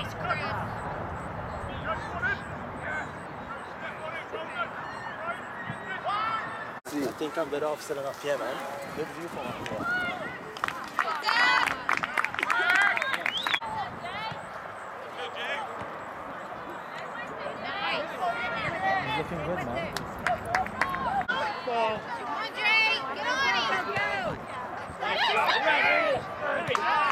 I think I'm better off setting up here, man. Good view from up here. Looking good, man. On, Jay. Get on it. Go.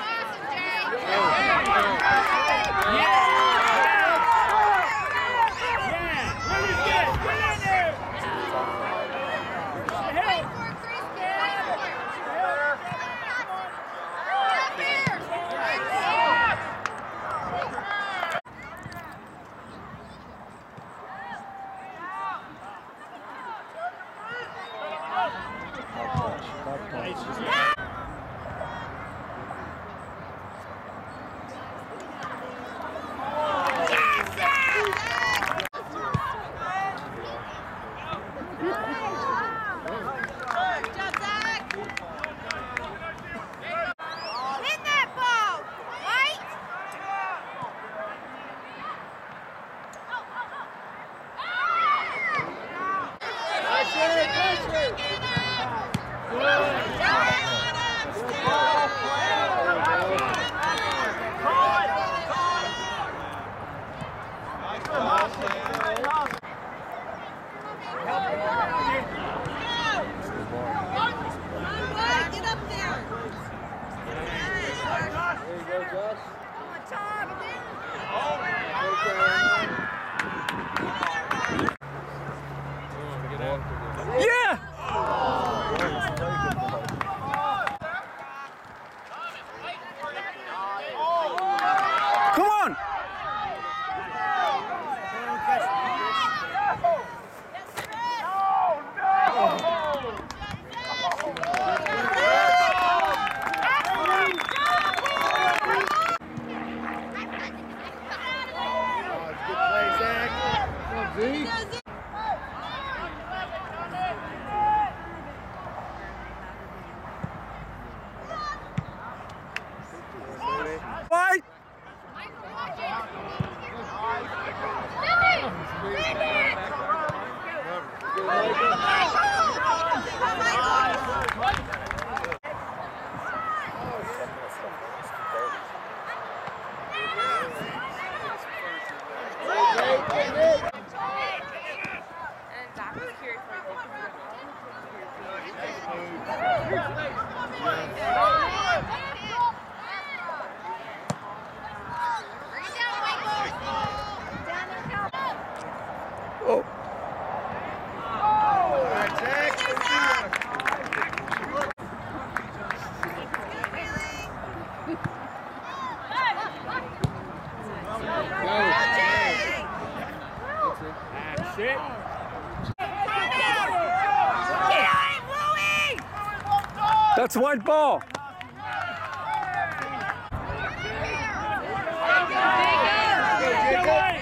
Yeah. Z. Fight! Hey, hey, hey. That's it. It's white ball. Good, good.